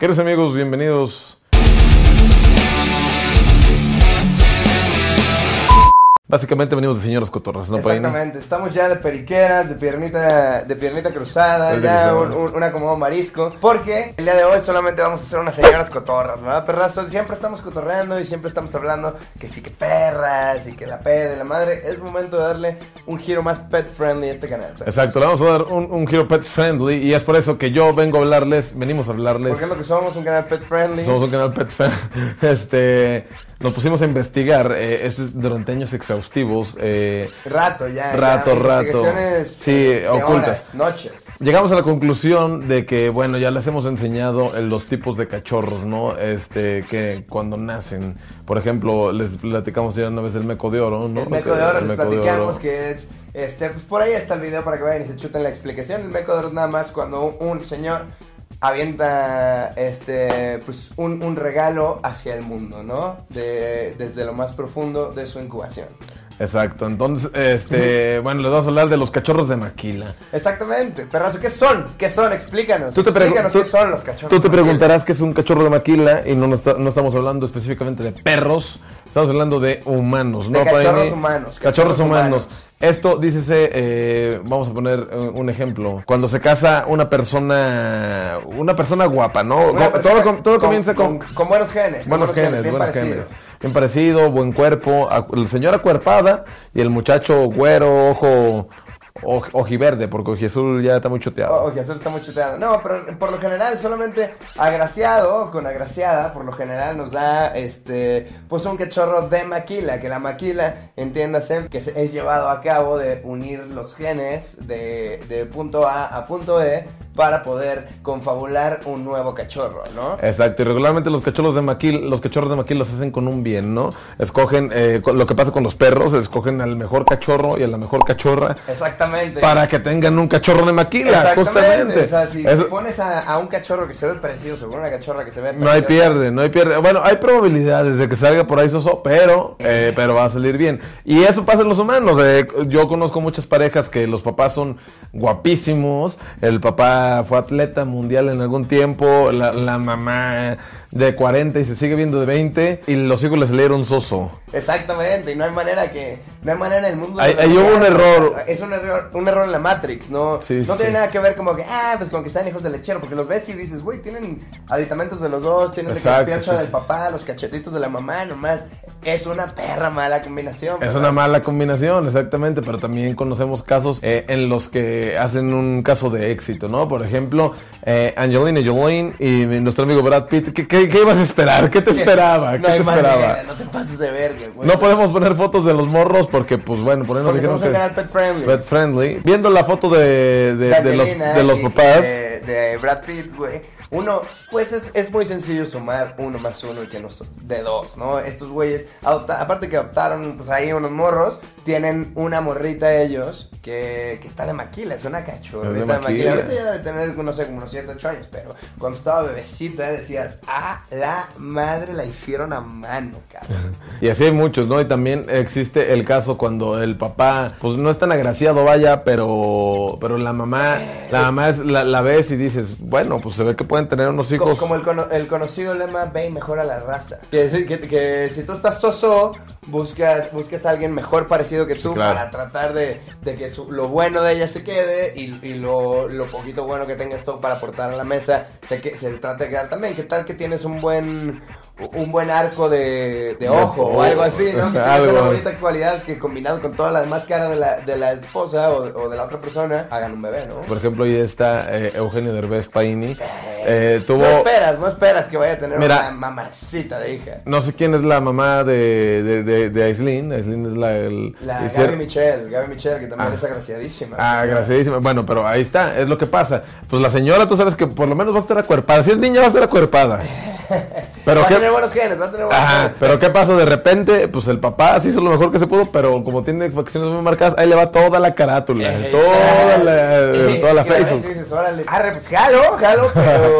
Queridos amigos, bienvenidos. Básicamente venimos de señoras cotorras, ¿no? Exactamente, estamos ya de periqueras, de piernita, de piernita cruzada, De ya un, un, un acomodo marisco, porque el día de hoy solamente vamos a hacer unas señoras cotorras, ¿verdad, perrazo? Siempre estamos cotorreando y siempre estamos hablando que sí que perras y que la P de la madre. Es momento de darle un giro más pet friendly a este canal. perras. Exacto, le vamos a dar un, un giro pet friendly y es por eso que yo vengo a hablarles, venimos a hablarles. Porque es lo que somos, un canal pet friendly. Somos un canal pet friendly. Este, nos pusimos a investigar eh, estos durante años exhaustivos. eh, Rato ya. Rato, ya, rato. Sí, de ocultas. horas, noches. Llegamos a la conclusión de que, bueno, ya les hemos enseñado eh, los tipos de cachorros, ¿no? Este, que cuando nacen, por ejemplo, les platicamos ya una vez del meco de oro, ¿no? El meco de oro, el les meco de platicamos oro. que es, este, pues por ahí está el video para que vayan y se chuten la explicación. El meco de oro es nada más cuando un señor avienta, este, pues un, un regalo hacia el mundo, ¿no? De, desde lo más profundo de su incubación. Exacto, entonces, este, bueno, les vamos a hablar de los cachorros de maquila. Exactamente. Perrazo, ¿qué son? ¿Qué son? Explícanos. Tú te, Explícanos tú- qué son los cachorros. tú te de preguntarás qué es un cachorro de maquila y no, está- no estamos hablando específicamente de perros, estamos hablando de humanos, De ¿no? cachorros Paine? humanos, Cachorros, cachorros humanos. humanos. Esto, dícese, eh, vamos a poner eh, un ejemplo. Cuando se casa una persona, una persona guapa, ¿no? Una Co- persona todo, com- todo comienza con, con buenos genes. buenos genes, buenos parecidos. genes. Bien parecido, buen cuerpo, la señora cuerpada y el muchacho güero, ojo, oj- ojiverde, porque ojiazul ya está muy choteado. Eso está muy chuteado. No, pero por lo general solamente agraciado con agraciada, por lo general nos da este pues un cachorro de maquila, que la maquila, entiéndase, que es llevado a cabo de unir los genes de, de punto A a punto E para poder confabular un nuevo cachorro, ¿no? Exacto, y regularmente los cachorros de maquil, los cachorros de maquil los hacen con un bien, ¿no? Escogen, eh, lo que pasa con los perros, escogen al mejor cachorro y a la mejor cachorra Exactamente. para que tengan un cachorro de maquila, Exactamente. justamente. O sea, si, Eso- si pones a, a un cachorro que se ve precioso con una cachorra que se ve no hay preciosa, pierde, no hay pierde. Bueno, hay probabilidades de que salga por ahí soso, pero, eh, pero va a salir bien. Y eso pasa en los humanos. eh, yo conozco muchas parejas que los papás son guapísimos. El papá fue atleta mundial en algún tiempo. La, la mamá de 40 y se sigue viendo de 20. Y los hijos le salieron soso. Exactamente, y no hay manera que, no hay manera en el mundo. ahí hubo un error. Es un error, un error en la Matrix, no, Sí, no sí, tiene nada que ver como que, ah, pues con que sean hijos de lechero, porque los ves y dices, güey, tienen aditamentos de los dos, tienen la Exacto, piensa sí, del papá, los cachetitos de la mamá, nomás. Es una perra mala combinación. Es ¿verdad? una mala combinación, exactamente, pero también conocemos casos eh, en los que hacen un caso de éxito, ¿no? Por ejemplo, eh, Angelina Jolie y nuestro amigo Brad Pitt. ¿Qué, qué- qué ibas a esperar? ¿Qué te esperaba? ¿Qué No te esperaba? manera, no te pases de verga, güey. No podemos poner fotos de los morros porque, pues bueno, por ahí nos dijeron que pet friendly. pet friendly. Viendo la foto de, de, de los, de los papás, De, de Brad Pitt, güey. Uno, pues es, es muy sencillo sumar uno más uno y que nos de dos, ¿no? Estos güeyes, adopta- aparte que adoptaron, pues ahí unos morros, tienen una morrita ellos que, que está de maquila, es una cachorrita de maquila. Ahorita ya debe tener, no sé, como unos 7, 8 años, pero cuando estaba bebecita decías, ah, la madre la hicieron a mano, cabrón. y así hay muchos, ¿no? Y también existe el caso cuando el papá, pues no es tan agraciado, vaya, pero, pero la mamá, la mamá es, la, la ves y dices, bueno, pues se ve que pueden tener unos hijos. Como el, cono- el conocido lema, ve y mejora la raza. Que, que- que si tú estás soso, buscas, buscas a alguien mejor parecido que tú claro. para tratar de, de que su- lo bueno de ella se quede y, y lo, lo poquito bueno que tengas tú para aportar a la mesa se, que, se trate de quedar también. ¿Qué tal que tienes un buen un buen arco de, de ojo o algo así, ¿no? Que tienes Algo. una bonita cualidad que combinado con toda la demás cara de la, de la esposa o, o de la otra persona hagan un bebé, ¿no? Por ejemplo, ahí está eh, Eugenio Derbez Paini. Eh, tuvo, No esperas, no esperas que vaya a tener Mira. una mamacita de hija. no sé quién es la mamá de, de, de, de Aislinn. Aislinn es la... El, La Gaby Michelle, Gaby Michelle, que también Ah. es agraciadísima. Ah, graciadísima. Bueno, pero ahí está, es lo que pasa. Pues la señora, tú sabes que por lo menos va a estar acuerpada. Si es niña, va a estar acuerpada. Pero va qué, a tener buenos genes, va a tener buenos Ajá, genes. pero ¿qué pasó? De repente, pues el papá sí hizo lo mejor que se pudo, pero como tiene facciones muy marcadas, ahí le va toda la carátula, Eh, toda la, eh, toda la y a veces Facebook. dices, órale, arre, pues jalo, jalo, pero...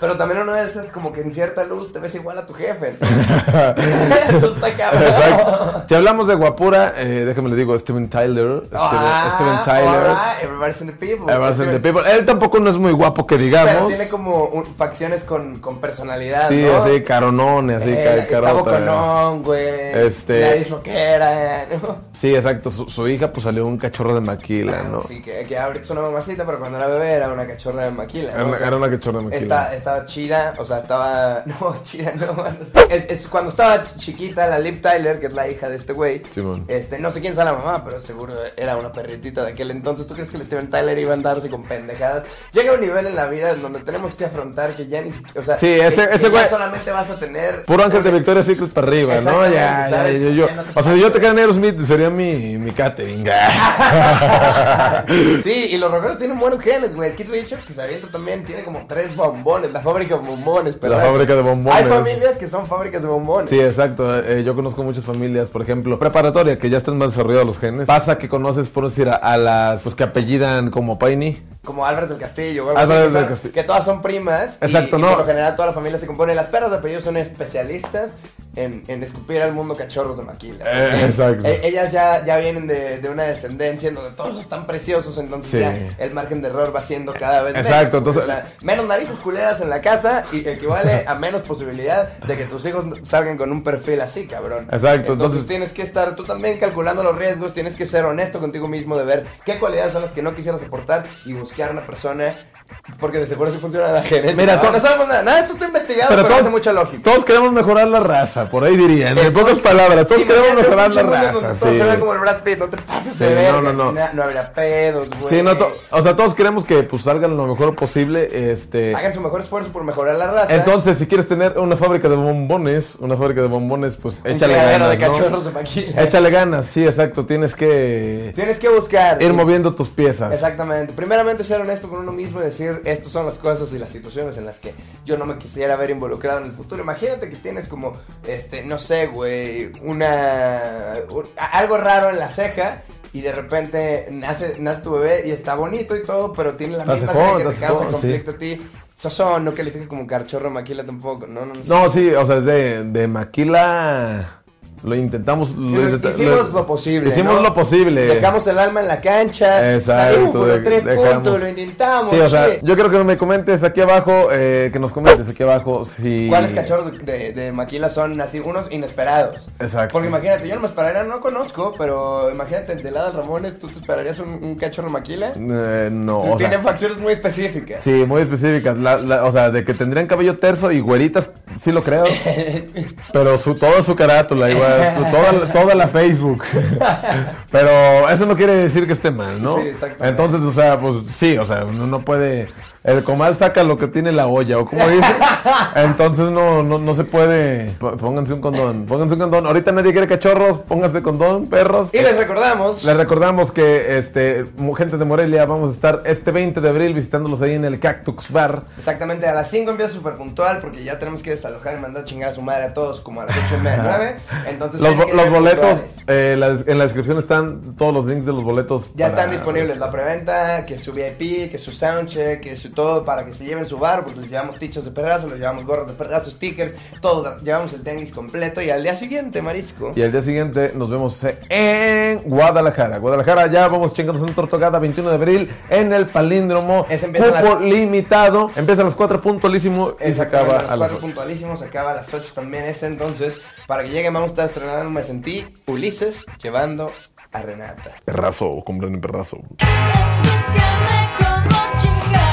Pero también una vez es como que en cierta luz te ves igual a tu jefe. Está. Exacto. Si hablamos de guapura, eh, déjame le digo, Steven Tyler. Steven, Ah, Steven Tyler. alright, Everybody's in the people. Everyone's in the Steven- people. Él tampoco no es muy guapo que Pero digamos. tiene como un- facciones con, con personalidad, Sí, ¿no? así, caronón, así, Eh, ca- está carota. boconón, güey. Este- Nariz rockera, ¿no? Sí, exacto. Su, su hija, pues salió un cachorro de maquila, ¿no? Sí, que, que ahorita es una mamacita, pero cuando era bebé era una cachorra de maquila. Era ¿no? una- O sea, era una cachorra de maquila. Está, estaba chida, o sea, estaba. No, chida, no. Es, es cuando estaba chiquita, la Liv Tyler, que es la hija de este güey. Este, no sé quién es la mamá, pero seguro era una perritita de aquel entonces. ¿Tú crees que el Steven Tyler iba a andarse con pendejadas? Llega un nivel en la vida en donde tenemos que afrontar que ya ni siquiera. O sea, Sí, ese- que ese güey- solamente vas a tener. Puro ángel de Victoria's Secret para arriba, ¿no? Ya, ya, yo, Ya no o sea, si yo te quedara en Aerosmith, sería mi, mi catering. Sí, y los rockeros tienen buenos genes, güey. Kid Richard, que se avienta también, tiene como tres bombones, la fábrica de bombones. Pero La fábrica de bombones. Hay familias que son fábricas de bombones. Sí, exacto. Eh, yo conozco muchas familias, por ejemplo, preparatoria, que ya están más desarrollados los genes. Pasa que conoces, por decir, a, a las pues, que apellidan como Paini. Como Álvarez del Castillo, o algo Álvarez así, que, del Castillo. que todas son primas. y- Exacto, y no. Por lo general, toda la familia se compone. Las perras de apellido son especialistas en, en escupir al mundo cachorros de maquila. Eh, exacto. E- ellas ya, ya vienen de, de una descendencia en donde todos están preciosos, entonces Sí. ya el margen de error va siendo cada vez Exacto, menos. entonces- O sea, menos narices culeras en la casa y equivale a menos posibilidad de que tus hijos salgan con un perfil así, cabrón. Exacto, entonces, entonces- tienes que estar tú también calculando los riesgos, tienes que ser honesto contigo mismo de ver qué cualidades son las que no quisieras aportar y buscar una persona porque de seguro sí funciona la genética. Mira, no, no sabemos nada, nada, esto está investigado, Pero pero, todos- hace mucha lógica. Todos queremos mejorar la raza, por ahí dirían. En pocas palabras, todos queremos mejorar la raza. Todos se ven como el Brad Pitt, no te pases de no, verga, no, no. Na- no habría pedos, güey. Sí, no, o sea, todos queremos que pues salgan lo mejor posible. Este. Hagan su mejor esfuerzo por mejorar la raza. Entonces, si quieres tener una fábrica de bombones, una fábrica de bombones, pues échale ganas. de ¿no? cachorros de maquila. Échale ganas, sí, exacto. Tienes que Tienes que buscar. ir moviendo tus piezas. Exactamente. Primeramente ser honesto con uno mismo y decir, estas son las cosas y las situaciones en las que yo no me quisiera ver involucrado en el futuro. Imagínate que tienes como, este, no sé, güey, una... un- algo raro en la ceja y de repente nace, nace tu bebé y está bonito y todo, pero tiene la misma ceja que te causa conflicto a ti. Sazón no califica como carchorro maquila tampoco. No, no, no. No, sí, o sea, es de, de maquila. Lo intentamos. Lo intenta- hicimos lo posible. Hicimos ¿no? lo posible. Dejamos el alma en la cancha. Exacto, Salimos por los tres dejamos. puntos, lo intentamos. Sí, o sea, sí. yo quiero que me comentes aquí abajo, eh, que nos comentes aquí abajo si... ¿Cuáles cachorros de, de, maquila son así? Unos inesperados. Exacto. Porque imagínate, yo no me esperaría, no conozco, pero imagínate, de lado Ramones, ¿tú te esperarías un, un cachorro maquila? Eh, no, Tienen facciones muy específicas. Sí, muy específicas. La- la- o sea, de que tendrían cabello terso y güeritas, sí lo creo. pero su, toda su carátula, igual, toda, toda la Facebook. pero eso no quiere decir que esté mal, ¿no? Sí, exactamente. Entonces, o sea, pues sí, o sea, uno no puede. El comal saca lo que tiene la olla, o como dice. Entonces no, no, no se puede. Pónganse un condón, pónganse un condón. Ahorita nadie quiere cachorros, pónganse condón, perros. Y les recordamos, Les recordamos que este gente de Morelia vamos a estar este 20 de abril visitándolos ahí en el Cactus Bar. exactamente a las 5 empieza súper puntual, porque ya tenemos que desalojar y mandar a chingar a su madre a todos como a las 8 y media, 9. Entonces, Los, bo- los boletos, eh, en la descripción están todos los links de los boletos. Ya para- están disponibles la preventa, que su VIP, que su soundcheck, que su todo para que se lleven su bar, porque les llevamos tichas de perrazo, les llevamos gorras de perrazo, stickers, todo, llevamos el tenis completo y al día siguiente, marisco. Y al día siguiente nos vemos en Guadalajara. Guadalajara, ya vamos a chingarnos un tortogada 21 de abril en el palíndromo. A Cupo las- limitado. Empieza a las 4 puntualísimo y se acaba a las cuatro 8. Acaba a las 8 también ese, entonces, para que lleguen vamos a estar estrenando Me Sentí, Ulises, llevando a Renata. Perrazo, compren en perrazo. Explícame cómo chingar.